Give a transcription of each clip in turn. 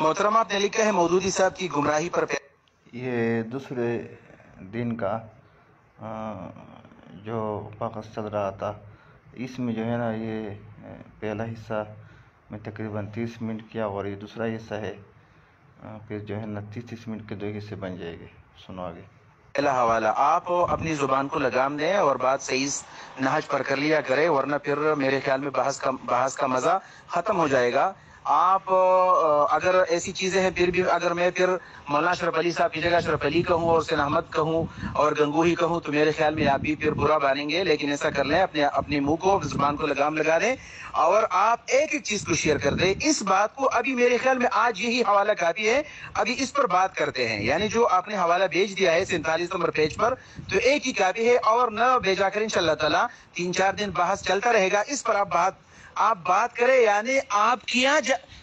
محترم آپ نے لکھا ہے مودودی صاحب کی گمراہی پر یہ دوسرے دن کا جو بحث چل رہا تھا اس میں جو ہے نا یہ پہلا حصہ میں تقریباً تیس منٹ کیا اور یہ دوسرا حصہ ہے پھر جو ہے نا تیس تیس منٹ کے دو حصے بن جائے گے۔ سنو آگے۔ پہلا حوالہ آپ اپنی زبان کو لگام دیں اور بات صحیح نہج پر کر لیا کرے ورنہ پھر میرے خیال میں بحث کا بحث کا مزہ ختم ہو جائے گا۔ آپ اگر ایسی چیزیں ہیں، پھر بھی اگر میں پھر مولانا اشرف علی صاحب کی جگہ اشرف علی کہوں اور سن احمد کہوں اور گنگوہی کہوں، تو میرے خیال میں آپ بھی پھر برا بانیں گے، لیکن ایسا کر لیں، اپنے اپنے منہ کو زبان کو لگام لگا دیں اور آپ ایک ایک چیز کو شیئر کر دیں۔ اس بات کو ابھی میرے خیال میں آج یہی حوالہ کافی ہے، ابھی اس پر بات کرتے ہیں۔ یعنی جو آپ نے حوالہ بھیج دیا ہے سینتالیس نمبر پیج پر، تو ایک ہی کافی ہے اور نہ بھیجا کر انشاءاللہ تعالی، تین چار دن بحث چلتا رہے گا، اس پر آپ بات آپ بات کریں یعنی آپ کیا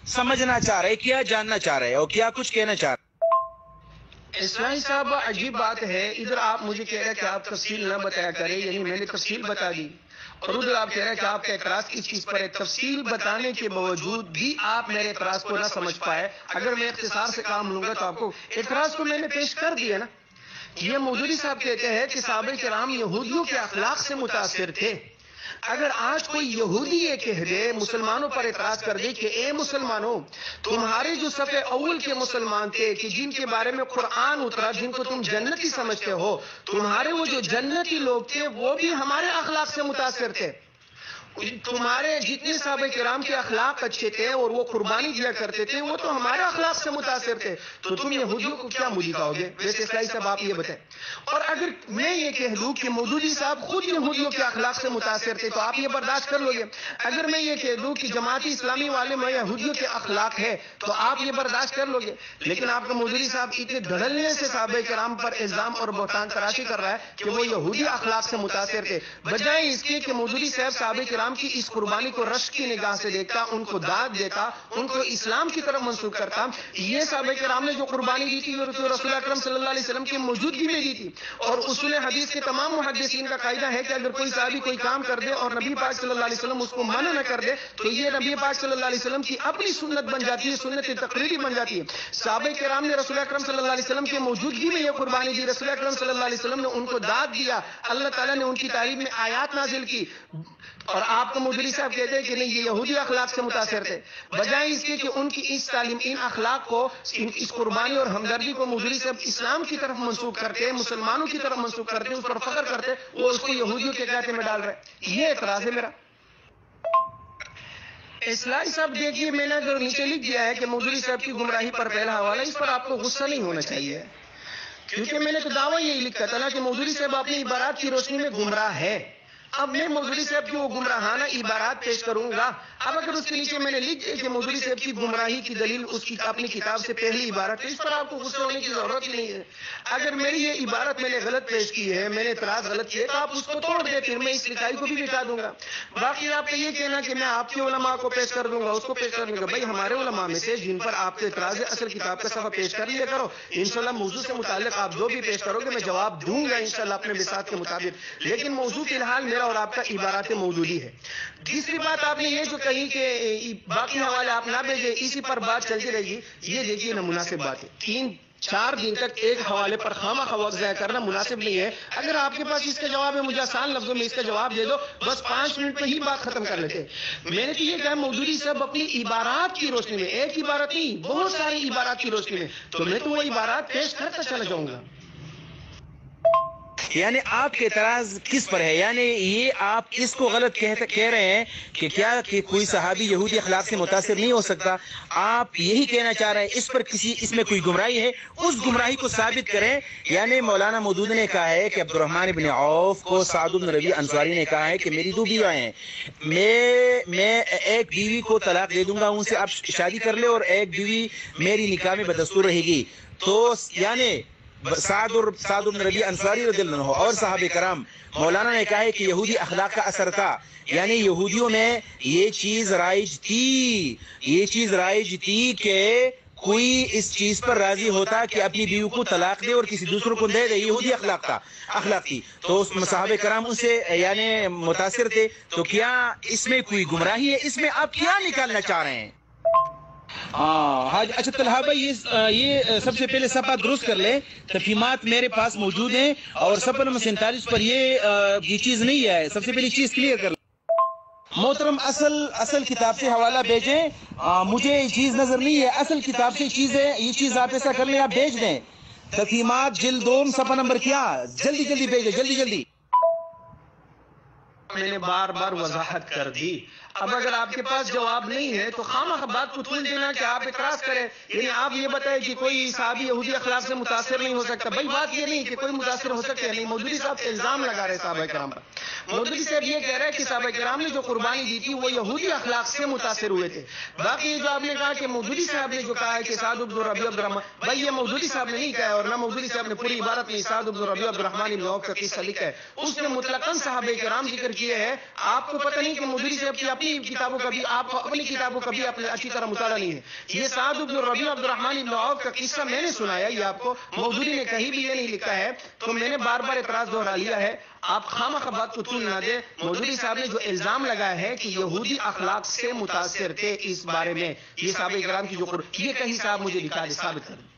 سمجھنا چاہ رہے، کیا جاننا چاہ رہے اور کیا کچھ کہنا چاہ رہے اسماعی صاحب، عجیب بات ہے۔ ادھر آپ مجھے کہہ رہے کہ آپ تفصیل نہ بتایا کرے یعنی میں نے تفصیل بتا دی۔ اور ادھر آپ کہہ رہے کہ آپ کا اعتراض اس چیز پر ہے؟ تفصیل بتانے کے باوجود بھی آپ میرے اعتراض کو نہ سمجھ پائے۔ اگر میں اختصار سے کام لوں گا تو آپ کو اعتراض کو میں نے پیش کر دیا نا۔ یہ مودودی صاحب کہتے ہیں کہ صحابہ کرام یہودیوں کے اخلاق سے متاثر تھے۔ اگر آج کوئی یہودی یہ کہہ دے، مسلمانوں پر اعتراض کر دے کہ اے مسلمانوں، تمہارے جو صفحے اول کے مسلمان تھے کہ جن کے بارے میں قرآن اترا، جن کو تم جنتی سمجھتے ہو، تمہارے وہ جو جنتی لوگ تھے، وہ بھی ہمارے اخلاق سے متاثر تھے۔ تمہارے جتنے صحابہ کرام کے اخلاق اچھے تھے اور وہ قربانی دیا کرتے تھے، وہ تو ہمارے اخلاق سے متاثر تھے۔ تو تم یہودیوں کو کیا مجھے کہو گے؟ ویسے اسلائی صاحب، آپ یہ بتائیں۔ اور اگر میں یہ کہہ دوں کہ مودودی صاحب خود یہودیوں کے اخلاق سے متاثر تھے، تو آپ یہ برداشت کر لو گے۔ اگر میں یہ کہہ دوں کہ جماعتی اسلامی والے میں یہودیوں کے اخلاق ہے، تو آپ یہ برداشت کر لو گے۔ لیکن آپ کا مودودی صاحب اتنے دھڑلنے سے صحابہ کرام پر الزام اور بہتان تراشی کر رہا ہے کہ وہ یہودی اخلاق سے متاثر تھے۔ بجائے اس کے کہ مودودی صاحب صحابہ کرام کرام کی اس قربانی کو رش کی نگاہ سے دیکھتا، ان کو داد دیتا، ان کو اسلام کی طرف منسوخ کرتا۔ یہ صحابہ کرام نے جو قربانی دی تھی رسول اکرم صلی اللہ علیہ وسلم کی موجودگی میں دی تھی۔ اور اصول حدیث کے تمام محدثین کا قاعدہ ہے کہ اگر کوئی صحابی کوئی کام کر دے اور نبی پاک صلی اللہ علیہ وسلم اس کو منع نہ کر دے، تو یہ نبی پاک صلی اللہ علیہ وسلم کی اپنی سنت بن جاتی ہے، سنت تقریری بن جاتی ہے۔ صحابہ کرام نے رسول اکرم صلی اللہ علیہ وسلم کی موجودگی میں یہ قربانی دی۔ رسول اکرم صلی اللہ علیہ وسلم نے ان کو داد دیا۔ اللہ تعالیٰ نے ان کی تعریف میں آیات نازل کی۔ اور آپ کو مدری صاحب کہتے ہیں کہ نہیں، یہ یہودی اخلاق سے متاثر تھے۔ بجائے اس کے کہ ان کی اس تعلیم ان اخلاق کو، اس قربانی اور ہمدردی کو مدری صاحب اسلام کی طرف منسوخ کرتے ہیں مسلمانوں کی طرف منسوخ کرتے ہیں اس پر فخر کرتے، وہ اس کو یہودیوں کے کہتے میں ڈال رہے یہ اعتراض ہے میرا۔ اسلائی صاحب، دیکھیے، میں نے اگر نیچے لکھ دیا ہے کہ مدری صاحب کی گمراہی پر پہلا حوالہ، اس پر آپ کو غصہ نہیں ہونا چاہیے۔ کیونکہ میں نے تو دعویٰ یہی لکھا تھا نا کہ مودودی صاحب اپنی عبارات کی روشنی میں گمراہ ہے۔ اب میں مودودی صاحب کی وہ گمراہانہ عبارات پیش کروں گا اب اگر اس کے نیچے میں نے لکھ دیا کہ مودودی صاحب کی گمراہی کی دلیل اس کی اپنی کتاب سے پہلی عبارت ہے، اس پر آپ کو غصہ ہونے کی ضرورت نہیں ہے۔ اگر میری یہ عبارت میں نے غلط پیش کی ہے، میں نے اعتراض غلط کیا تو آپ اس کو توڑ دیں پھر میں اس لکھائی کو بھی مٹا دوں گا۔ باقی آپ کا یہ کہنا کہ میں آپ کے علماء کو پیش کر دوں گا، اس کو پیش کر دوں گا، بھائی ہمارے علماء میں سے جن پر آپ کے اعتراض ہے، اصل کتاب کا صفحہ پیش کر لیا کرو۔ انشاءاللہ موضوع سے متعلق آپ جو بھی پیش کرو گے، میں جواب دوں گا انشاءاللہ اپنے بساط کے مطابق۔ لیکن موضوع فی الحال میرا اور آپ کا عبارت موجودی ہے۔ تیسری بات آپ نے یہ جو کہی کہ باقی حوالے آپ نہ بھیجے اسی پر بات چلتی رہے گی۔ یہ دیکھیے نا مناسب بات ہے تین، چار دن تک ایک حوالے پر خامہ خواہ ضائع کرنا مناسب نہیں ہے۔ اگر آپ کے پاس اس کا جواب ہے مجھے آسان لفظوں میں اس کا جواب دے دو۔ بس پانچ منٹ میں ہی بات ختم کر لیتے میں نے تو یہ کہا موجودی سب اپنی عبارات کی روشنی میں، ایک عبارت نہیں، بہت ساری عبارات کی روشنی میں۔ تو میں تو وہ عبارات پیش کرتا چلا جاؤں گا۔ یعنی آپ کے اعتراض کس پر ہے؟ یعنی یہ آپ اس کو غلط کہہ رہے ہیں کہ کیا کہ کوئی صحابی یہودی اخلاق سے متاثر نہیں ہو سکتا؟ آپ یہی کہنا چاہ رہے ہیں، اس پر کسی اس میں کوئی گمراہی ہے؟ اس گمراہی کو ثابت کریں۔ یعنی مولانا مودود نے کہا ہے کہ عبد الرحمن بن عوف کو سعد بن ربی انصاری نے کہا ہے کہ میری دو بیوہ ہیں۔ میں میں ایک بیوی کو طلاق دے دوں گا، ان سے آپ شادی کر لے اور ایک بیوی میری نکاح میں بدستور رہے گی۔ تو یعنی سعد اور سعد بن ربی انصاری رضی اللہ عنہ اور صحابہ کرام، مولانا نے کہا ہے کہ یہودی اخلاق کا اثر تھا۔ یعنی یہودیوں میں یہ چیز رائج تھی، یہ چیز رائج تھی کہ کوئی اس چیز پر راضی ہوتا کہ اپنی بیوی کو طلاق دے اور کسی دوسروں کو دے دے۔ یہودی اخلاق تھا، اخلاق تھی۔ تو صحابہ کرام ان سے یعنی متاثر تھے۔ تو کیا اس میں کوئی گمراہی ہے؟ اس میں آپ کیا نکالنا چاہ رہے ہیں؟ ہاں حاج اچھا طلحہ بھائی، یہ سب سے پہلے سپا درست کر لیں۔ تفہیمات میرے پاس موجود ہیں اور سپا نمبر سینتالیس پر یہ چیز نہیں ہے۔ سب سے پہلی چیز کلیئر کر لیں۔ محترم، اصل اصل کتاب سے حوالہ بھیجیں۔ مجھے یہ چیز نظر نہیں ہے۔ اصل کتاب سے چیز ہے، یہ چیز آپ ایسا کر لیں، آپ بھیج دیں۔ تفہیمات، جلد دوم سپا نمبر کیا؟ جلدی جلدی بھیجیں جلدی جلدی۔ میں نے بار بار وضاحت کر دی۔ اب اگر آپ کے پاس جواب نہیں ہے تو خام بات کو تھول دینا کہ آپ اعتراض کریں۔ یعنی آپ یہ بتائیں کہ کوئی صحابی یہودی اخلاق سے متاثر نہیں ہو سکتا۔ بھائی بات یہ نہیں کہ کوئی متاثر ہو سکتا ہے۔ نہیں مودودی صاحب الزام لگا رہے صحابہ کرام پر۔ مودودی صاحب یہ کہہ رہے ہیں کہ صحابہ کرام نے جو قربانی دی تھی وہ یہودی اخلاق سے متاثر ہوئے تھے۔ باقی یہ جو آپ نے کہا کہ مودودی صاحب نے جو کہا ہے کہ سعد عبد الربی عبد الرحمان بھائی یہ مودودی صاحب نے نہیں کہا ہے اور نہ مودودی صاحب نے پوری عبارت میں سعد عبد الربی عبد الرحمان ابن عوف کا قصہ لکھا ہے اس نے مطلقاً صحابہ کرام ذکر کیے ہیں آپ کو پتہ نہیں کہ مودودی صاحب کی اپنی کتابوں کا بھی آپ اپنی کتابوں کا بھی اچھی طرح مطالعہ نہیں ہے۔ یہ سعد ابن ربیع عبد الرحمن ابن عوف کا قصہ میں نے سنایا یہ آپ کو موجودی نے کہیں بھی یہ نہیں لکھا ہے، تو میں نے بار بار اعتراض دہرا لیا ہے۔ آپ خامہ خبات کو تول نہ دے موجودی صاحب نے جو الزام لگایا ہے کہ یہودی اخلاق سے متاثر تھے اس بارے میں، یہ صحابہ اکرام کی جو قرب یہ کہیں صاحب مجھے دکھا دے، ثابت کر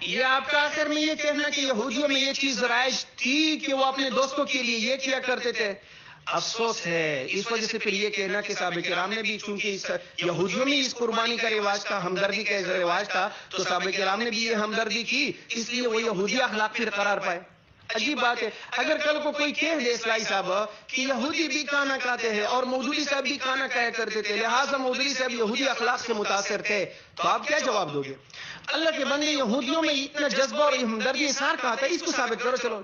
یہ آپ کا آخر میں یہ کہنا کہ یہودیوں میں یہ چیز رائج تھی کہ وہ اپنے دوستوں کے لیے یہ کیا کرتے تھے۔ افسوس ہے۔ اس وجہ سے پھر یہ کہنا کہ صحابہ کرام نے بھی، چونکہ یہودیوں میں اس قربانی کا رواج تھا، ہمدردی کا رواج تھا، تو صحابہ کرام نے بھی یہ ہمدردی کی، اس لیے وہ یہودی اخلاق پھر قرار پائے۔ عجیب بات ہے۔ اگر کل کو کوئی کہہ دے اسلائی صاحب کہ یہودی بھی کانا کھاتے ہیں اور مودودی صاحب بھی کانا کہا کرتے تھے، لہٰذا مودودی صاحب یہودی اخلاق سے متاثر تھے، تو آپ کیا جواب دو گے؟ اللہ کے بندے یہودیوں میں اتنا جذبہ اور ہمدردی اثار کہا تھا؟ اس کو ثابت کرو، چلو۔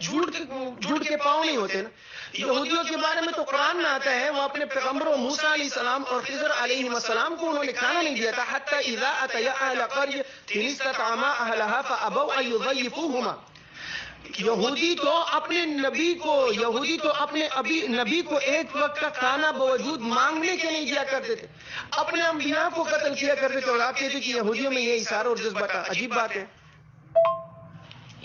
جھوٹ کے جھوٹ کے پاؤں نہیں ہوتے نا۔ یہودیوں کے بارے میں تو قرآن میں آتا ہے، وہ اپنے پیغمبروں موسیٰ علیہ السلام اور خضر علیہ السلام کو انہوں نے کھانا نہیں دیا تھا۔ حتی اذا اتیا اہل قرج تنستطعما اہلہا فابو ایضیفوہما یہودی تو اپنے نبی کو، یہودی تو اپنے ابھی نبی کو ایک وقت کا کھانا باوجود مانگنے کے نہیں دیا کرتے تھے۔ اپنے انبیاء کو قتل کیا کرتے تھے اور آپ کہتے کہ یہودیوں میں یہ اشارہ اور جذبہ عجیب بات ہے۔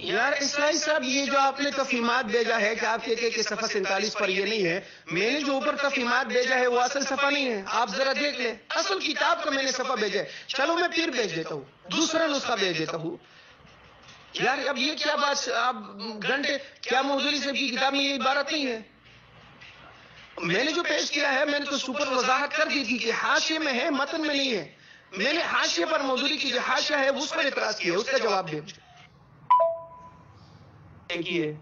یار اسلائی صاحب، یہ جو آپ نے تفیمات بھیجا ہے کہ آپ کہتے ہیں کہ صفحہ سینتالیس پر یہ نہیں ہے، میں نے جو اوپر تفیمات بھیجا ہے وہ اصل صفحہ نہیں ہے۔ آپ ذرا دیکھ لیں، اصل کتاب کا میں نے صفحہ بھیجا ہے۔ چلو میں پھر بھیج دیتا ہوں، دوسرا نسخہ بھیج دیتا ہوں۔ یار، اب یہ کیا بات، آپ گھنٹے، کیا موضوعی صاحب کی کتاب میں یہ عبارت نہیں ہے؟ میں نے جو پیش کیا ہے، میں نے تو سپر وضاحت کر دی تھی کہ حاشیے میں ہے، متن میں نہیں ہے۔ میں نے حاشیے پر موضوعی کی جو حاشیہ ہے، اس پر اعتراض کیا، اس کا جواب دے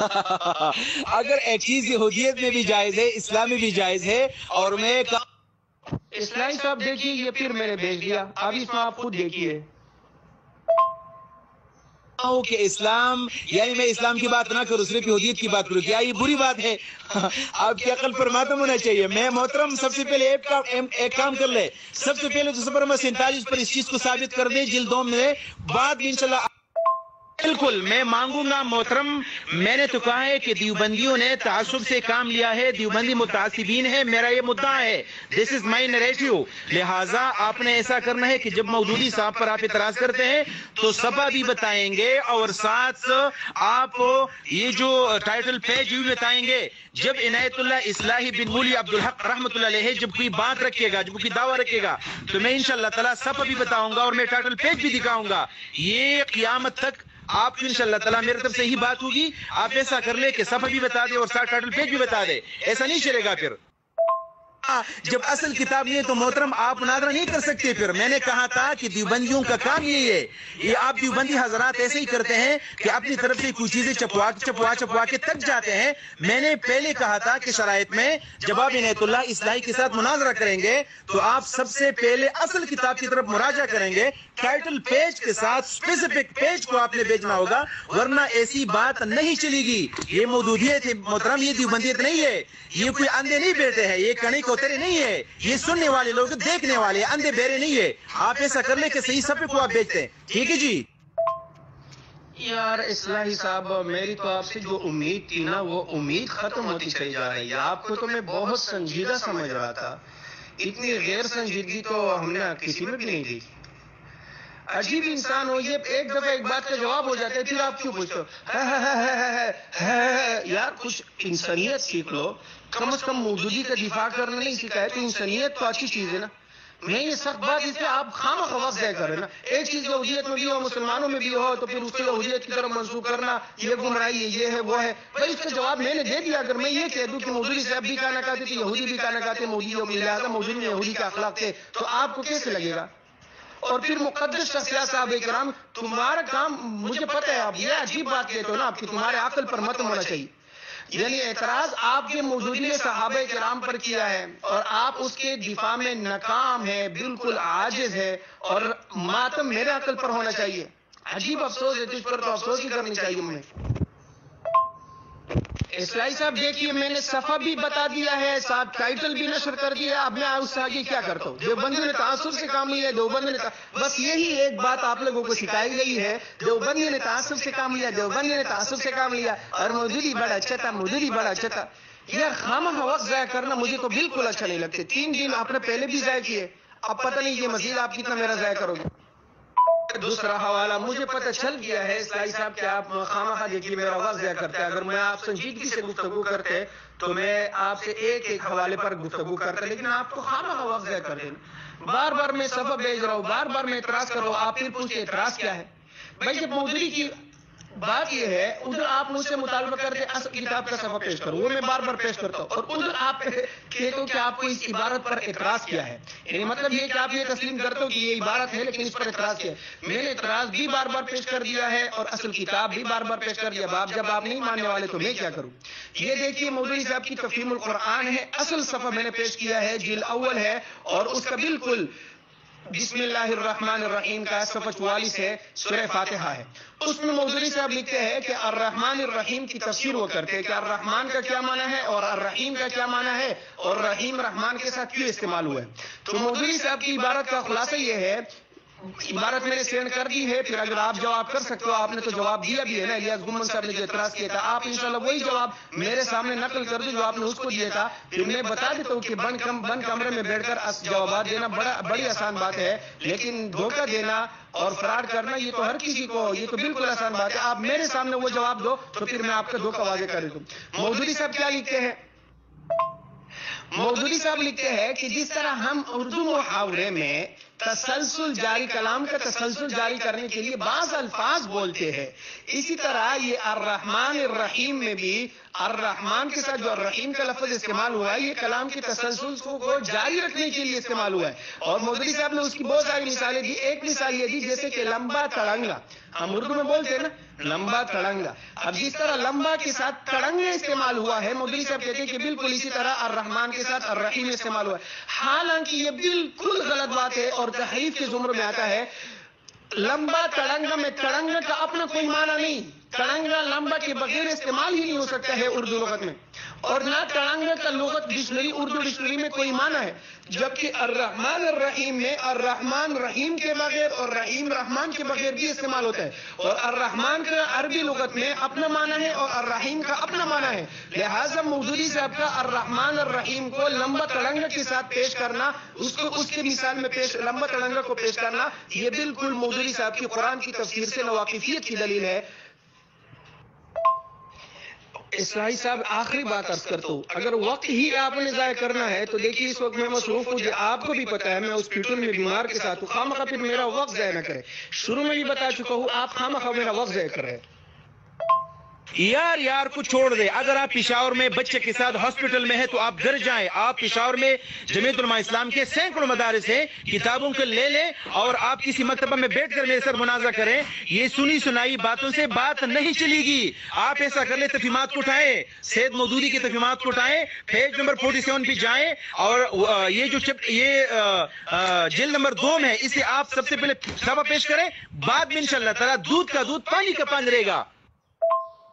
اگر ایک چیز یہودیت میں بھی جائز ہے اسلامی بھی جائز ہے اور میں اسلامی صاحب دیکھیے یہ پھر میں نے بھیج دیا۔ اب اس میں آپ خود دیکھیے۔ کہ اسلام یعنی میں اسلام کی بات نہ کروں صرف یہودیت کی بات کروں۔ کیا یہ بری بات ہے؟ آپ کی عقل پر ماتم ہونا چاہیے۔ میں محترم سب سے پہلے ایک کام کر لے۔ سب سے پہلے تو سفر میں سینتالیس پر اس چیز کو ثابت کر دے۔ جلدوں میں بعد بھی انشاءاللہ بالکل، میں مانگوں گا محترم۔ میں نے تو کہا ہے کہ دیوبندیوں نے تعصب سے کام لیا ہے، دیوبندی متعصبین ہے میرا یہ مدعا ہے۔ دس از مائی نریٹیو لہٰذا آپ نے ایسا کرنا ہے کہ جب مودودی صاحب پر آپ اعتراض کرتے ہیں، تو سبا بھی بتائیں گے اور ساتھ آپ یہ جو ٹائٹل پیج بھی بتائیں گے۔ جب عنایت اللہ اصلاحی بن مولی عبدالحق رحمۃ اللہ علیہ جب کوئی بات رکھے گا، جب کوئی دعویٰ رکھے گا، تو میں انشاءاللہ تعالیٰ سب بھی بتاؤں گا اور میں ٹائٹل پیج بھی دکھاؤں گا۔ یہ قیامت تک آپ کی انشاءاللہ تعالیٰ میرے طرف سے ہی بات ہوگی۔ آپ ایسا کر لے کہ صفحہ بھی بتا دے اور ساتھ ٹائٹل پیج بھی بتا دے ایسا نہیں چلے گا پھر۔ جب اصل کتاب ہے تو محترم آپ مناظرہ نہیں کر سکتے پھر۔ میں نے کہا تھا کہ دیوبندیوں کا کام یہی ہے۔ یہ آپ دیوبندی حضرات ایسے ہی کرتے ہیں کہ اپنی طرف سے کوئی چیزیں چپوا چپوا چپوا کے تک جاتے ہیں۔ میں نے پہلے کہا تھا کہ شرائط میں جب آپ عنایت اللہ اصلاحی کے ساتھ مناظرہ کریں گے تو آپ سب سے پہلے اصل کتاب کی طرف مراجعہ کریں گے۔ ٹائٹل پیج کے ساتھ سپیسیفک پیج کو آپ نے بیچنا ہوگا ورنہ ایسی بات نہیں چلے گی۔ یہ مودودیت محترم یہ دیوبندیت نہیں ہے۔ یہ کوئی اندھے نہیں بیٹھے ہیں یہ کنی کو تیرے نہیں ہے۔ یہ سننے والے لوگ دیکھنے والے اندھے بیرے نہیں ہے۔ آپ ایسا کر لے کہ صحیح سب کو آپ بیچتے ہیں۔ ٹھیک ہے جی؟ یار اصلاحی صاحب، میری تو آپ سے جو امید تھی نا، وہ امید ختم ہوتی چلی جا رہی ہے۔ آپ کو تو میں بہت سنجیدہ سمجھ رہا تھا۔ اتنی غیر سنجیدگی تو ہم نے کسی میں بھی نہیں دی عجیب انسان ہو یہ ایک دفعہ ایک بات کا جواب ہو جاتا ہے پھر آپ کیوں پوچھتے ہو یار کچھ انسانیت سیکھ لو کم از کم موجودی کا دفاع کرنا نہیں سیکھا ہے تو انسانیت تو اچھی چیز ہے نا میں یہ سخت بات اس پہ آپ خام خواہ ضائع کر نا ایک چیز یہودیت میں بھی ہو مسلمانوں میں بھی ہو تو پھر اس کو یہودیت کی طرف منسوخ کرنا یہ گمراہی ہے یہ ہے وہ ہے بھائی اس کا جواب میں نے دے دیا اگر میں یہ کہہ دوں کہ مودودی صاحب بھی کہنا کہتے تھے یہودی بھی کہنا کہتے مودی لہٰذا مودودی میں یہودی کا اخلاق تھے تو آپ کو کیسے لگے گا اور پھر مقدس شخصیات صاحب کرام، تمہارا کام مجھے پتہ ہے، آپ یہ عجیب بات کہتے ہو نا، آپ کی تمہارے عقل پر مت ہونا چاہیے۔ یعنی اعتراض آپ کے موجودی نے صحابہ کرام پر کیا ہے، اور آپ اس کے دفاع میں ناکام ہے بالکل عاجز ہے اور ماتم میرے عقل پر ہونا چاہیے۔ عجیب افسوس ہے، تجھ پر تو افسوس ہی کرنی چاہیے مجھے۔ اسلائی صاحب، دیکھیے، میں نے صفحہ بھی بتا دیا ہے، ساتھ ٹائٹل بھی نشر کر دیا اب میں اس سے آگے کیا کرتا ہوں؟ دیوبندی نے تعصب سے کام لیا، دیوبندی نے بس یہی ایک بات آپ لوگوں کو سکھائی گئی ہے۔ دیوبندی نے تعصب سے کام لیا، دیوبندی نے تعصب سے کام لیا۔ اور موجودی بڑا اچھا تھا موجودی بڑا اچھا تھا۔ یار خامہ وقت ضائع کرنا مجھے تو بالکل اچھا نہیں لگتے۔ تین دن آپ نے پہلے بھی ضائع کیے، اب پتہ نہیں یہ مزید آپ کتنا میرا ضائع کرو گے۔ دوسرا حوالہ مجھے پتہ چل گیا ہے، اسلائی صاحب، کہ آپ خامہ خواہ دیکھیے میرا وقت ضائع کرتے اگر میں آپ سنجیدگی سے گفتگو کرتے، تو میں آپ سے ایک ایک حوالے پر گفتگو کرتا لیکن آپ کو خامہ خواہ وقت ضائع کر دینا بار بار میں صفحہ بھیج رہا ہوں، بار بار میں اعتراض کر رہا ہوں، آپ پھر پوچھتے اعتراض کیا ہے؟ بھائی، جب مودری کی بات یہ ہے، ادھر آپ مجھ سے مطالبہ کرتے اصل کتاب کا صفحہ پیش کرو، وہ میں بار بار پیش کرتا ہوں۔ اور ادھر آپ کہتے ہو کہ آپ کو اس عبارت پر اعتراض کیا ہے۔ یعنی مطلب یہ کہ آپ یہ تسلیم کرتے ہو کہ یہ عبارت ہے، لیکن اس پر اعتراض کیا ہے۔ میں نے اعتراض بھی بار بار پیش کر دیا ہے اور اصل کتاب بھی بار بار پیش کر دیا باب جب آپ نہیں ماننے والے تو میں کیا کروں؟ یہ دیکھیے مولوی صاحب کی تفہیم القرآن ہے۔ اصل صفحہ میں نے پیش کیا ہے جیل اول ہے اور اس کا بالکل بسم اللہ الرحمن الرحیم کا صفحہ چوالیس ہے، سورہ فاتحہ ہے۔ اس میں موضوعی صاحب لکھتے ہیں کہ الرحمن الرحیم کی تفسیر وہ کرتے ہیں کہ الرحمن کا کیا معنی ہے اور الرحیم کا کیا معنی ہے اور رحیم رحمان کے ساتھ کیوں استعمال ہوا ہے تو موضوعی صاحب کی عبارت کا خلاصہ یہ ہے عبارت میں نے سینڈ کر دی ہے، پھر اگر آپ جواب کر سکتے ہو، آپ نے تو جواب دیا بھی ہے نا، الیاس گمن صاحب نے جو اعتراض کیا تھا، آپ انشاءاللہ وہی جواب میرے سامنے نقل کر دو جو آپ نے اس کو دیا تھا۔ پھر میں بتا دیتا ہوں کہ بند کم بند کمرے میں بیٹھ کر جوابات دینا بڑا، بڑی آسان بات ہے۔ لیکن دھوکہ دینا اور فراڈ کرنا، یہ تو ہر کسی کو، یہ تو بالکل آسان بات ہے۔ آپ میرے سامنے وہ جواب دو، تو پھر میں آپ کا دھوکہ واضح کر دوں مودودی صاحب کیا لکھتے ہیں؟ مودودی صاحب لکھتے ہیں کہ جس طرح ہم اردو محاورے میں تسلسل جاری، کلام کا تسلسل جاری کرنے کے لیے بعض الفاظ بولتے ہیں، اسی طرح یہ الرحمن الرحیم میں بھی الرحمن کے ساتھ جو الرحیم کا لفظ استعمال ہوا ہے، یہ کلام کے تسلسل کو جاری رکھنے کے لیے استعمال ہوا ہے۔ اور مودودی صاحب نے اس کی بہت ساری مثالیں دی، ایک مثال یہ دی، جیسے کہ لمبا تڑنگا۔ ہم اردو میں بولتے ہیں نا، لمبا تڑنگا اب جس طرح لمبا کے ساتھ تڑنگا استعمال ہوا ہے مودودی صاحب کہتے ہیں کہ بالکل اسی طرح الرحمن کے ساتھ الرحیم استعمال ہوا ہے۔ حالانکہ یہ بالکل غلط بات ہے اور تحریف کے زمر میں آتا ہے۔ لمبا تڑنگا میں تڑنگا کا اپنا کوئی معنی نہیں۔ تڑنگا لمبا کے بغیر استعمال ہی نہیں ہو سکتا ہے اردو لغت میں۔ اور نہ تڑنگا کا لغت ڈکشنری، اردو ڈکشنری میں کوئی معنی ہے، جبکہ الرحمن الرحیم میں الرحمن رحیم کے بغیر اور رحیم رحمان کے بغیر بھی استعمال ہوتا ہے۔ اور الرحمن کا عربی لغت میں اپنا معنی ہے اور الرحیم کا اپنا معنی ہے۔ لہٰذا موجودی صاحب کا الرحمن الرحیم کو لمبا تڑنگا کے ساتھ پیش کرنا، اس کو، اس کے مثال میں پیش، لمبا تڑنگا کو پیش کرنا، یہ بالکل موجودی صاحب کی قرآن کی تفسیر سے نواقفیت کی دلیل ہے۔ اسرائی صاحب، آخری بات ارز کرتا ہوں اگر وقت ہی آپ نے ضائع کرنا ہے تو دیکھیے، اس وقت میں مصروف ہوں جو آپ کو بھی پتا ہے، میں ہاسپٹل میں بیمار کے ساتھ ہوں خامخواہ پھر میرا وقت ضائع نہ کرے۔ شروع میں بھی بتا چکا ہوں، آپ خامخواہ میرا وقت ضائع کر رہے ہیں۔ یار یار کو چھوڑ دے۔ اگر آپ پشاور میں بچے کے ساتھ ہاسپٹل میں ہیں تو آپ گھر جائیں۔ آپ پشاور میں جمیعت علماء اسلام کے سینکڑوں مدارس ہیں۔ کتابوں کو لے لیں اور آپ کسی مکتبہ میں بیٹھ کر میرے ساتھ مناظرہ کریں۔ یہ سنی سنائی باتوں سے بات نہیں چلے گی۔ آپ ایسا کر لیں تفیمات کو اٹھائیں۔ سید مودودی کی تفیمات کو اٹھائیں۔ پیج نمبر 47 پہ جائیں۔ اور یہ جو یہ جلد نمبر دو میں اسے آپ سب سے پہلے سبا پیش کریں۔ بعد میں انشاءاللہ تعالی دودھ کا دودھ پانی کا پانی رہے گا۔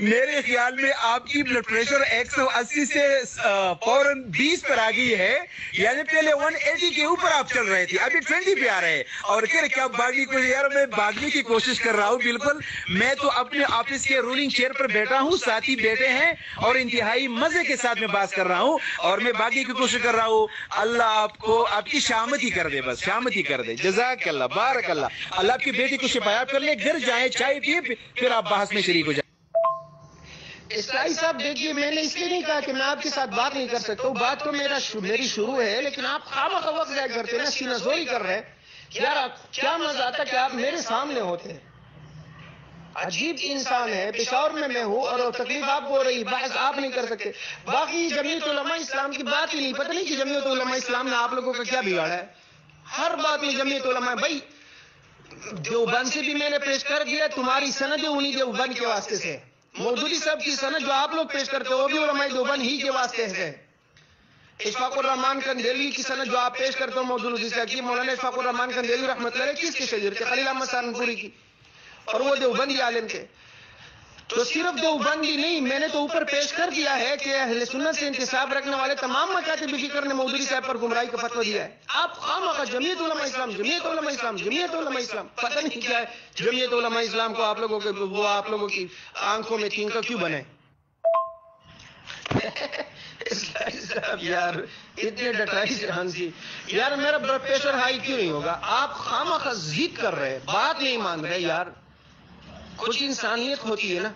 میرے خیال میں آپ کی بلڈ پریشر ایک سو اسی سے فوراً بیس پر آ گئی ہے۔ یعنی پہلے ون ایٹی کے اوپر آپ چل رہے تھے، ابھی ٹوینٹی پہ آ رہے ہیں۔ اور کہہ رہے کیا بھاگنے کو یار، میں بھاگنے کی کوشش کر رہا ہوں، بالکل۔ میں تو اپنے آفس کے رولنگ چیئر پر بیٹھا ہوں، ساتھی بیٹھے ہیں اور انتہائی مزے کے ساتھ میں بات کر رہا ہوں۔ اور میں بھاگنے کی کوشش کر رہا ہوں۔ اللہ آپ کو، آپ کی شامت ہی کر دے بس، شامت ہی کر دے۔ جزاک اللہ، بارک اللہ۔ اللہ آپ کی بیٹی کو شفایاب کر لے، گھر جائیں، چائے پیے پھر آپ بحث میں شریک ہو جائیں۔ اسلائی صاحب، دیکھیے، میں نے اس لیے نہیں کہا کہ میں آپ کے ساتھ بات نہیں کر سکتا ہوں۔ بات تو میرا میری شروع ہے، لیکن آپ خامہ کا وقت ضائع کرتے ہیں سینہ زوری کر رہے ہیں۔ یار کیا مزہ آتا کہ آپ میرے سامنے ہوتے ہیں؟ عجیب انسان ہے، پشاور میں میں ہوں اور تکلیف آپ کو ہو رہی بحث آپ نہیں کر سکتے۔ باقی جمعیت علماء اسلام کی بات ہی نہیں، پتہ نہیں کہ جمعیت علماء اسلام نے آپ لوگوں کا کیا بگاڑا ہے۔ ہر بات میں جمعیت علماء، بھائی، دیوبند سے بھی میں نے پیش کر دیا، تمہاری سند انہی دیوبند کے واسطے سے۔ مودودی صاحب کی سند جو آپ لوگ پیش کرتے ہو وہ بھی علماء دیوبند ہی کے واسطے ہے۔ اشفاق الرحمان کندیلوی کی سند جو آپ پیش کرتے ہو مودودی صاحب کی مولانا اشفاق الرحمان کندیلوی رحمت اللہ علیہ کس کے شجر تھے خلیل احمد سہارنپوری کی۔ اور وہ دیوبندی عالم تھے تو صرف دیوبندی نہیں، میں نے تو اوپر پیش کر دیا ہے کہ اہل سنت سے انتصاب رکھنے والے تمام مکاتب فکر نے مودودی صاحب پر گمراہی کا فتویٰ دیا ہے۔ آپ خام کا جمعیت علماء اسلام، جمعیت علماء اسلام، جمعیت علماء اسلام۔ پتہ نہیں کیا ہے، جمعیت علماء اسلام کو آپ لوگوں کے وہ آپ لوگوں کی آنکھوں میں تینکا کیوں بنے؟ صاحب یار، اتنے ڈٹائی سے ہنسی۔ یار، میرا بلڈ پریشر ہائی کیوں نہیں ہوگا؟ آپ خامخواہ ضد کر رہے ہیں، بات نہیں مان رہے یار۔ کچھ انسانیت ہوتی ہے نا،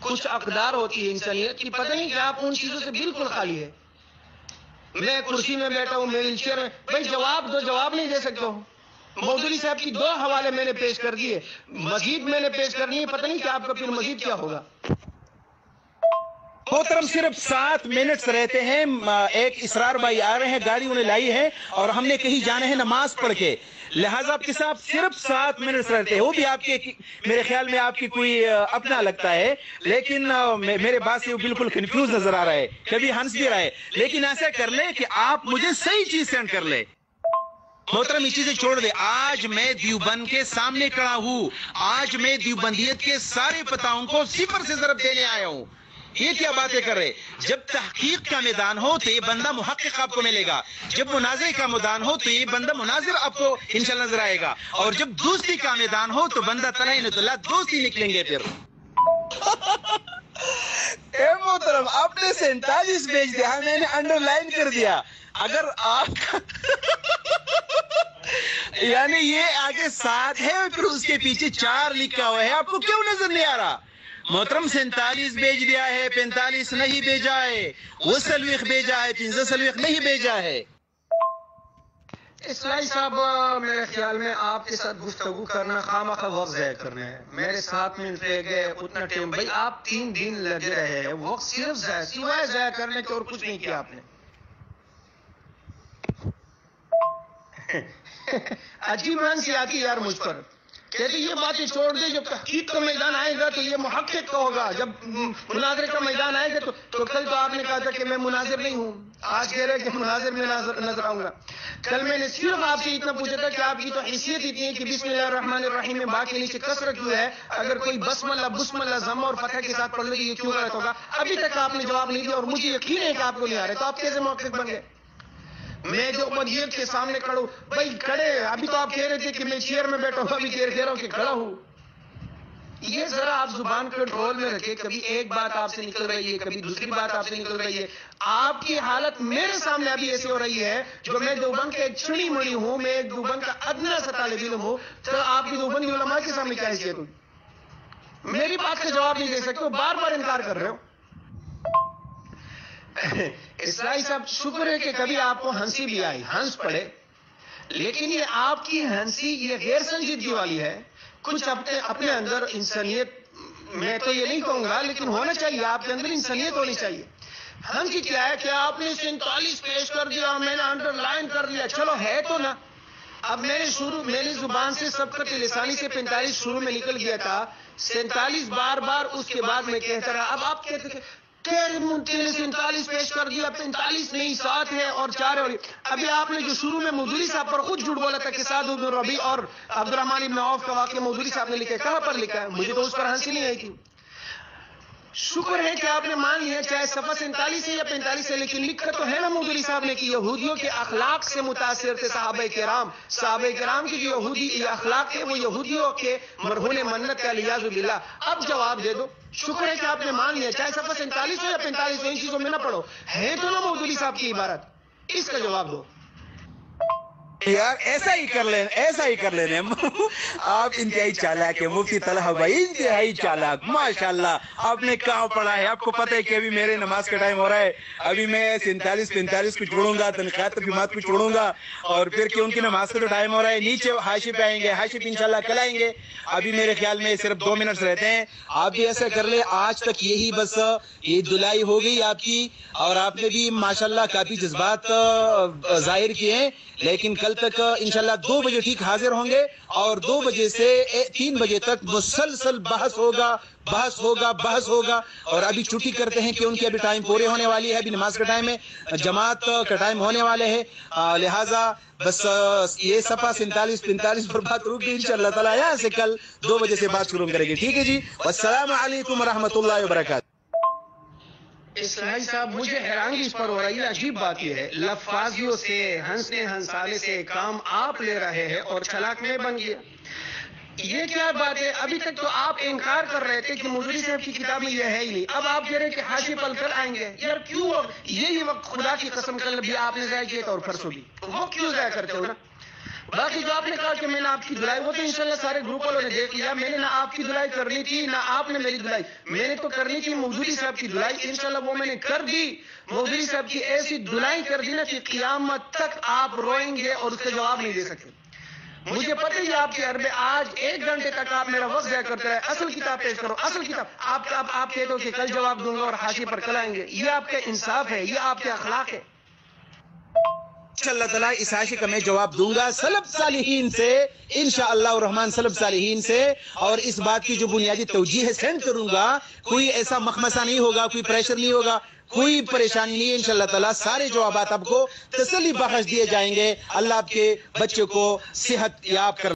کچھ اقدار ہوتی ہے انسانیت کی، پتہ نہیں کہ آپ ان چیزوں سے بالکل خالی ہے۔ میں کرسی میں بیٹھا ہوں، میں ویل چیئر میں، بھائی جواب دو، جواب نہیں دے سکتا ہوں مودودی صاحب کی دو حوالے میں نے پیش کر دیے۔ مزید میں نے پیش کرنی ہے، پتہ نہیں کہ آپ کا پھر مزید کیا ہوگا۔ محترم، صرف سات منٹس رہتے ہیں ایک اسرار بھائی آ رہے ہیں، گاڑی انہیں لائی ہے اور ہم نے کہیں جانا ہے نماز پڑھ کے۔ لہٰذا آپ کے ساتھ صرف سات منٹس رہتے ہیں۔ وہ بھی آپ کے میرے خیال میں آپ کی کوئی اپنا لگتا ہے۔ لیکن میرے بات سے وہ بالکل کنفیوز نظر آ رہا ہے۔ کبھی ہنس بھی رہا ہے۔ لیکن ایسا کر لیں کہ آپ مجھے صحیح چیز سینڈ کر لیں۔ محترم، یہ چیزیں چھوڑ دے آج میں دیوبند کے سامنے کھڑا ہوں۔ آج میں دیوبندیت کے سارے پتاؤں کو صفر سے ضرب دینے آیا ہوں۔ یہ کیا باتیں کر رہے؟ جب تحقیق کا میدان ہو تو یہ بندہ محقق آپ کو ملے گا۔ جب مناظر کا میدان ہو تو یہ بندہ مناظر آپ کو انشاءاللہ نظر آئے گا۔ اور جب دوستی کا میدان ہو تو بندہ تلائن اللہ دوستی نکلیں گے پھر۔ اے محترم، آپ نے سینتالیس بیچ دیا، میں نے انڈر لائن کر دیا۔ اگر آپ یعنی یہ آگے سات ہے، پھر اس کے پیچھے چار لکھا ہوا ہے، آپ کو کیوں نظر نہیں آ رہا؟ محترم سینتالیس بیچ دیا ہے، پینتالیس نہیں بیچا ہے، وہ سلویخ بیچا ہے، پنزہ سلویخ نہیں بیچا ہے۔ اسلائی صاحب میرے خیال میں آپ کے ساتھ گفتگو کرنا خامہ کا وقت ضائع کرنا ہے۔ میرے ساتھ منٹ رہ گئے اتنا ٹائم بھائی، آپ تین دن لگے رہے ہیں، وقت صرف ضائع، سوائے ضائع کرنے کے اور کچھ نہیں کیا آپ نے۔ عجیب ہنسی آتی یار مجھ پر۔ کہتے یہ باتیں چھوڑ دے جب تحقیق کا میدان آئے گا تو یہ محقق کا ہوگا۔ جب مناظر کا میدان آئے گا تو تو کل تو آپ نے کہا تھا کہ میں مناظر نہیں ہوں۔ آج کہہ رہے کہ مناظر میں نظر آؤں گا۔ کل میں نے صرف آپ سے اتنا پوچھا تھا کہ آپ کی تو حیثیت اتنی ہے کہ بسم اللہ الرحمن الرحیم میں باقی نیچے کثرت کیوں ہے اگر کوئی بسم اللہ بسم اللہ زم اور فتح کے ساتھ پڑھ لے تو یہ کیوں غلط ہوگا؟ ابھی تک آپ نے جواب نہیں دیا اور مجھے یقین ہے کہ آپ کو نہیں آ رہے تو آپ کیسے محقق بن گئے؟ میں جو مدیت کے سامنے کھڑا ہوں، بھائی کھڑے، ابھی تو آپ کہہ رہے تھے کہ میں چیئر میں بیٹھا ہوں، ابھی کہہ رہا ہوں کہ کھڑا ہوں۔ یہ ذرا آپ زبان کنٹرول میں رکھے کبھی ایک بات آپ سے نکل رہی ہے، کبھی دوسری بات آپ سے نکل رہی ہے۔ آپ کی حالت میرے سامنے ابھی ایسے ہو رہی ہے، جو میں دیوبند کے ایک چڑی مڑی ہوں، میں ایک دیوبند کا ادنا سا طالب علم ہوں، تو آپ کی دیوبندی علماء کے سامنے کیا حیثیت ہوئی؟ میری بات کا جواب نہیں دے سکتے ہو بار بار انکار کر رہے ہو۔ اسرائی صاحب، شکر ہے کہ کبھی آپ کو ہنسی بھی آئی، ہنس پڑے۔ لیکن یہ آپ کی ہنسی، یہ غیر سنجیدگی والی ہے۔ کچھ اپنے اپنے اندر انسانیت، میں تو یہ نہیں کہوں گا، لیکن ہونا چاہیے، آپ کے اندر انسانیت ہونی چاہیے۔ ہنسی کیا ہے کہ آپ نے سینتالیس پیش کر دیا، میں نے انڈر لائن کر لیا چلو، ہے تو نا۔ اب میں نے شروع میری زبان سے سب کا لسانی سے پینتالیس شروع میں نکل گیا تھا۔ سینتالیس بار بار اس کے بعد میں کہتا رہا۔ اب آپ کہتے تینتالیس سینتالیس پیش کر دیا، پینتالیس نہیں، سات ہے اور چار ہے ابھی آپ نے جو شروع میں مودوری صاحب پر خود جھوٹ بولا تھا کہ سعد بن ربی اور عبد الرحمان ابن عوف کا واقعہ مودوری صاحب نے لکھا ہے، کہاں پر لکھا ہے؟ مجھے تو اس پر ہنسی نہیں آئی تھی۔ شکر ہے کہ آپ نے مان لیا چاہے صفحہ سینتالیس ہے یا پینتالیس ہے، لیکن لکھا تو ہے نا مودری صاحب نے کہ یہودیوں کے اخلاق سے متاثر تھے صحابہ کرام۔ صحابہ کرام کی جو یہودی اخلاق تھے، وہ یہودیوں کے مرہون منت کا لیاز باللہ۔ اب جواب دے دو، شکر ہے کہ آپ نے مان لیا چاہے صفحہ سینتالیس ہو یا پینتالیس ہو، ان چیزوں میں نہ پڑھو۔ ہے تو نا مودری صاحب کی عبارت؟ اس کا جواب دو۔ یار، ایسا ہی کر لینا ایسا ہی کر لینے آپ انتہائی چالاک ہے مفتی طلحہ بھائی، انتہائی چالاک، ماشاءاللہ۔ آپ نے کہاں پڑھا ہے؟ آپ کو پتہ ہے کہ ابھی میرے نماز کا ٹائم ہو رہا ہے۔ ابھی میں سینتالیس پینتالیس کو چھوڑوں گا، تنخواہ ترجمات کو چھوڑوں گا۔ اور پھر کہ ان کی نماز کا جو ٹائم ہو رہا ہے، نیچے حاشی پہ آئیں گے، حاشی پہ انشاءاللہ کل آئیں گے۔ ابھی میرے خیال میں صرف دو منٹس رہتے ہیں۔ آپ بھی ایسا کر لیں، آج تک یہی بس، یہ دلائی ہو گئی آپ کی۔ اور آپ نے بھی ماشاءاللہ کافی جذبات ظاہر کیے ہیں۔ لیکن کل تک انشاءاللہ دو بجے ٹھیک حاضر ہوں گے اور دو بجے سے تین بجے تک مسلسل بحث ہوگا بحث ہوگا بحث ہوگا اور ابھی چھٹی کرتے ہیں کہ ان کی ابھی ٹائم پورے ہونے والی ہے، ابھی نماز کا ٹائم ہے، جماعت کا ٹائم ہونے والے ہے لہٰذا بس یہ سفا سینتالیس، پینتالیس پر بات رک گئی ان شاء اللہ تعالیٰ، یہاں سے کل دو بجے سے بات شروع کرے گی ٹھیک ہے جی السلام علیکم ورحمۃ اللہ وبرکاتہ۔ اسلائی صاحب مجھے حیرانگی اس پر ہو رہی ہے عجیب بات یہ ہے لفاظیوں سے ہنسنے ہنسانے سے کام آپ لے رہے ہیں اور چلاک میں بن گیا۔ یہ کیا بات ہے؟ ابھی تک تو آپ انکار کر رہے تھے کہ مزوری صاحب کی کتاب میں یہ ہے ہی نہیں۔ اب آپ کہہ رہے ہیں کہ حاشی پل کر آئیں گے۔ یار کیوں یہی وقت خدا کی قسم کل بھی آپ نے ضائع کیا تھا اور پرسوں بھی۔ وہ کیوں ضائع کرتے ہو نا؟ باقی جو آپ نے کہا کہ میں نے آپ کی دلائی وہ تو انشاءاللہ سارے گروپ والوں نے دیکھ لیا۔ میں نے نہ آپ کی دلائی کرنی تھی نہ آپ نے میری دلائی۔ میں نے تو کرنی تھی موجودی صاحب کی دلائی۔ انشاءاللہ وہ میں نے کر دی۔ موجودی صاحب کی ایسی دلائی کر دی نا کہ قیامت تک آپ روئیں گے اور اس کا جواب نہیں دے سکتے۔ مجھے پتہ ہی آپ کے عربے آج ایک گھنٹے تک آپ میرا وقت ضائع کرتے رہے۔ اصل کتاب پیش کرو اصل کتاب۔ آپ کا آپ کہتے ہو کہ کل جواب دوں گا اور حاشی پر کل آئیں گے۔ یہ آپ کا انصاف ہے یہ آپ کے اخلاق ہے۔ اللہ تعالیٰ اس عاشق کا میں جواب دوں گا سلب صالحین سے، انشاءاللہ الرحمن سلب صالحین سے، اور اس بات کی جو بنیادی توجیہ ہے سینڈ کروں گا، کوئی ایسا مخمسہ نہیں ہوگا، کوئی پریشر نہیں ہوگا، کوئی پریشانی نہیں، انشاءاللہ تعالیٰ سارے جوابات آپ کو تسلی بخش دیے جائیں گے۔ اللہ آپ کے بچے کو صحت یاب کر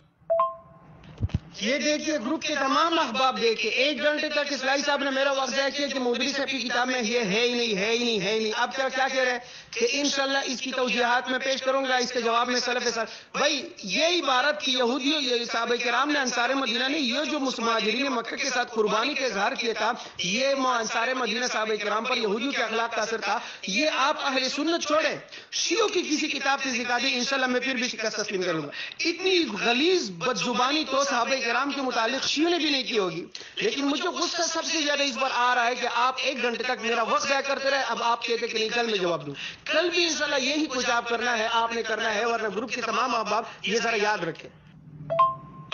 یہ دیکھیے، گروپ کے تمام احباب دیکھیں ایک گھنٹے تک اسلائی صاحب نے میرا وقت ضائع کیا کہ مودری صاحب کی کتاب میں یہ ہے ہی نہیں، ہے ہی نہیں، ہے ہی نہیں۔ اب کیا کیا کہہ رہے ہیں؟ کہ انشاءاللہ اس کی توجیحات میں پیش کروں گا، اس کے جواب میں سلف سر۔ بھائی یہ عبارت کی یہودیوں یہ صحابہ کرام نے انصار مدینہ نے یہ جو مہاجرین مکہ کے ساتھ قربانی کا اظہار کیا تھا، یہ انصار مدینہ صحابہ کرام پر یہودیوں کے اخلاق کا اثر تھا۔ یہ آپ اہل سنت چھوڑے شیعوں کی کسی کتاب سے سکھا دی انشاءاللہ میں پھر بھی شکست تسلیم کروں گا۔ اتنی غلیظ بد زبانی تو صحابہ کرام کے متعلق شیعوں نے بھی نہیں کی ہوگی۔ لیکن مجھے غصہ سب سے زیادہ اس پر آ رہا ہے کہ آپ ایک گھنٹے تک میرا وقت ضائع کرتے رہے، اب آپ کہتے کہ نہیں کل میں جواب دوں۔ کل بھی انشاءاللہ یہی کچھ آپ کرنا ہے، آپ نے کرنا ہے، ورنہ گروپ کے تمام احباب یہ ذرا یاد رکھیں۔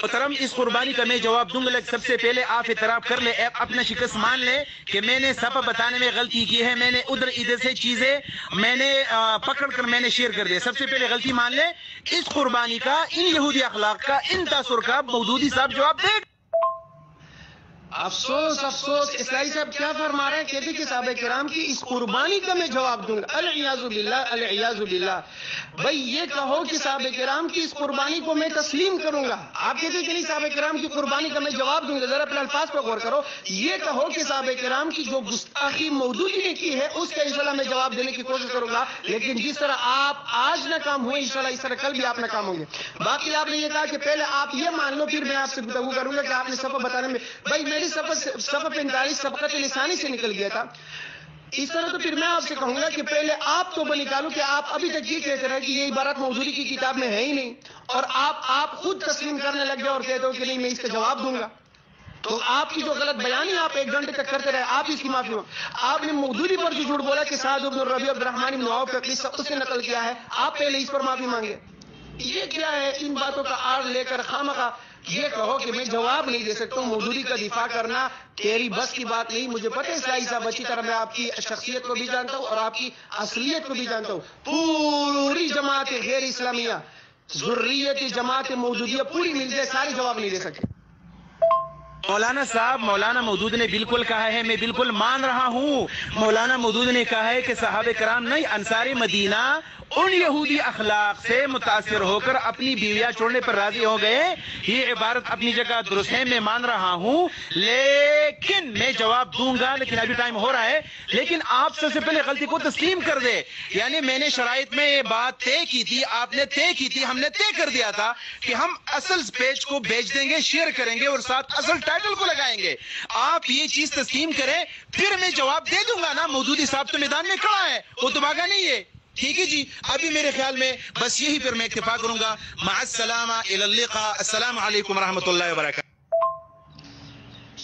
محترم، اس قربانی کا میں جواب دوں گا، لیکن سب سے پہلے آپ اعتراف کر لیں اپنا شکست مان لیں کہ میں نے سفا بتانے میں غلطی کی ہے، میں نے ادھر ادھر سے چیزیں میں نے پکڑ کر میں نے شیئر کر دیا سب سے پہلے غلطی مان لیں، اس قربانی کا، ان یہودی اخلاق کا، ان تاثر کا مودودی صاحب جواب دے۔ افسوس افسوس، اسلائی صاحب کیا فرما رہے ہیں؟ کہتے کہ صحابہ کرام کی اس قربانی کا میں جواب دوں گا۔ العیاذ باللہ العیاذ باللہ۔ بھائی، یہ کہو کہ صحابہ کرام کی اس قربانی کو میں تسلیم کروں گا۔ آپ کہتے کہ نہیں، صحابہ کرام کی قربانی کا میں جواب دوں گا۔ ذرا اپنے الفاظ پر غور کرو۔ یہ کہو کہ صحابہ کرام کی جو گستاخی مودودی نے کی ہے، اس کا انشاءاللہ میں جواب دینے کی کوشش کروں گا۔ لیکن جس طرح آپ آج ناکام ہوئے انشاءاللہ اس طرح کل بھی آپ ناکام ہوں گے۔ باقی آپ نے یہ کہا کہ پہلے آپ یہ مان لو، پھر میں آپ سے گفتگو کروں گا کہ آپ نے سفر بتانے میں بھائی میری سفر سفر پینتالیس سبقت لسانی سے نکل گیا تھا۔ اس طرح تو پھر میں آپ سے کہوں گا کہ پہلے آپ تو نکالو کہ آپ ابھی تک یہ کہتے رہے کہ یہ عبارت موضوعی کی کتاب میں ہے ہی نہیں۔ اور آپ آپ خود تسلیم کرنے لگ گئے اور کہتے ہو کہ نہیں، میں اس کا جواب دوں گا۔ تو آپ کی جو غلط بیانی آپ ایک گھنٹے تک کرتے رہے، آپ اس کی معافی آپ نے موجودی پر جو جھوٹ بولا کہ سعد ابن الربی عبد الرحمن بن عوف کا سب سے نقل کیا ہے۔ آپ پہلے اس پر معافی مانگے۔ یہ کیا ہے؟ ان باتوں کا آڑ لے کر خامخواہ یہ کہو کہ میں جواب نہیں دے سکتا ہوں، موجودی کا دفاع کرنا تیری بس کی بات نہیں، مجھے پتہ ہے اسلائی صاحب اچھی طرح میں آپ کی شخصیت کو بھی جانتا ہوں اور آپ کی اصلیت کو بھی جانتا ہوں۔ پوری جماعت غیر اسلامیہ ضروریت جماعت موجودیہ پوری مل جائے سارے جواب نہیں دے سکتے۔ مولانا صاحب، مولانا مودود نے بالکل کہا ہے، میں بالکل مان رہا ہوں۔ مولانا مودود نے کہا ہے کہ صحابہ کرام نہیں، انصاری مدینہ ان یہودی اخلاق سے متاثر ہو کر اپنی بیویاں چھوڑنے پر راضی ہو گئے۔ یہ عبارت اپنی جگہ درست ہے، میں مان رہا ہوں۔ لیکن میں جواب دوں گا، لیکن ابھی ٹائم ہو رہا ہے۔ لیکن آپ سب سے پہلے غلطی کو تسلیم کر دے یعنی میں نے شرائط میں یہ بات طے کی تھی، آپ نے طے کی تھی، ہم نے طے کر دیا تھا کہ ہم اصل پیج کو بیچ دیں گے، شیئر کریں گے اور ساتھ اصل ٹائٹل کو لگائیں گے۔ آپ یہ چیز تسلیم کریں، پھر میں جواب دے دوں گا نا۔ مودودی صاحب تو میدان میں کھڑا ہے، وہ تو بھاگا نہیں ہے۔ ٹھیک ہے جی ابھی میرے خیال میں بس یہی پھر میں اکتفا کروں گا۔ مع السلامہ السلام علیکم ورحمۃ اللہ وبرکاتہ۔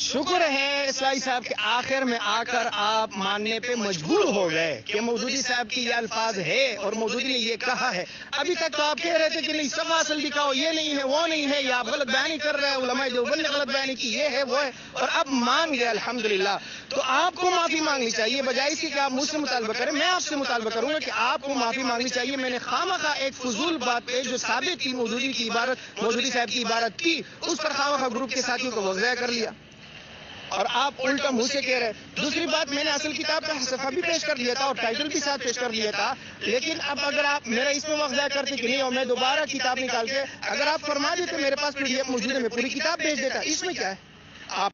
شکر ہے اسلائی صاحب کے آخر میں آ کر آپ ماننے پہ مجبور ہو گئے کہ مودودی صاحب کی یہ الفاظ ہے اور مودودی نے یہ کہا ہے۔ ابھی تک تو آپ کہہ رہے تھے کہ نہیں سب اصل دکھاؤ یہ نہیں ہے، وہ نہیں ہے، یہ آپ غلط بیانی کر رہے ہیں، علماء دیوبند نے غلط بیانی کی، یہ ہے، وہ ہے۔ اور اب مان گئے، الحمدللہ۔ تو آپ کو معافی مانگنی چاہیے، بجائے اس کی کہ آپ مجھ سے مطالبہ کریں، میں آپ سے مطالبہ کروں گا کہ آپ کو معافی مانگنی چاہیے۔ میں نے خامہ کا ایک فضول بات پہ جو ثابت تھی، مودودی کی عبارت، مودودی صاحب کی عبارت تھی اس پر خامہ کا گروپ کے ساتھیوں کو وضع کر لیا۔ اور آپ الٹا منہ سے کہہ رہے دوسری بات میں نے اصل کتاب کا صفحہ بھی پیش کر لیا تھا اور ٹائٹل بھی ساتھ پیش کر لیا تھا۔ لیکن اب اگر آپ میرا اس میں وقت ضائع کرتے کہ نہیں اور میں دوبارہ کتاب نکال کے اگر آپ فرما دیتے میرے پاس پی ڈی ایف موجود ہے میں پوری کتاب بھیج دیتا اس میں کیا ہے؟ آپ